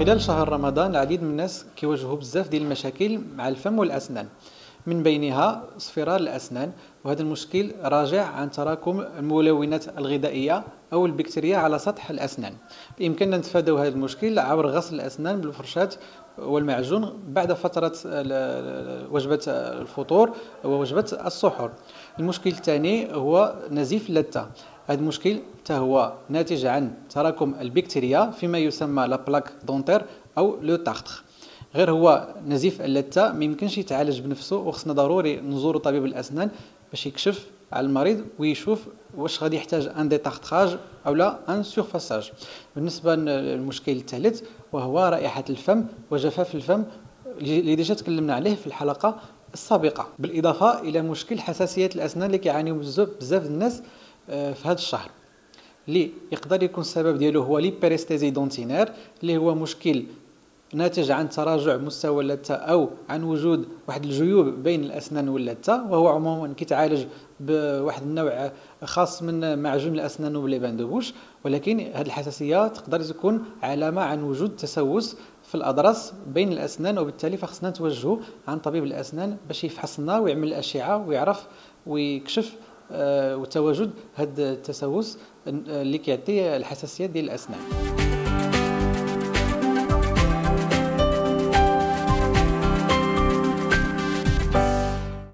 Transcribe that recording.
خلال شهر رمضان العديد من الناس كيواجهوا بزاف ديال المشاكل مع الفم والأسنان. من بينها اصفرار الأسنان وهذا المشكل راجع عن تراكم الملونات الغذائية أو البكتيريا على سطح الأسنان. بإمكاننا نتفادوا هذا المشكل عبر غسل الأسنان بالفرشاة والمعجون بعد فترة وجبة الفطور ووجبة السحور. المشكل الثاني هو نزيف اللثة. هذا المشكل هو ناتج عن تراكم البكتيريا فيما يسمى la plaque dentaire أو le tartre. غير هو نزيف اللثة ما يمكنش يتعالج بنفسه وخصنا ضروري نزوروا طبيب الأسنان باش يكشف على المريض ويشوف واش غادي يحتاج un détartrage أو لا un surfaçage بالنسبة للمشكل الثالث وهو رائحة الفم وجفاف الفم اللي déjà تكلمنا عليه في الحلقة السابقة. بالإضافة إلى مشكل حساسية الأسنان اللي كيعانيو بزاف الناس آه، في هذا الشهر. اللي يقدر يكون السبب ديالو هو les hyperesthésies dentinaires اللي هو مشكل ناتج عن تراجع مستوى اللثه أو عن وجود واحد الجيوب بين الأسنان واللثه وهو عموما كيتعالج بواحد النوع خاص من معجون الأسنان وب les bains de bouche. ولكن هذه الحساسية تقدر تكون علامة عن وجود تسوس في الاضراس بين الأسنان وبالتالي فخصنا نتوجهوا عن طبيب الأسنان باش يفحصنا ويعمل الأشعة ويعرف ويكشف آه، وتواجد هذا التسوس اللي كيعطي الحساسية ديال الأسنان.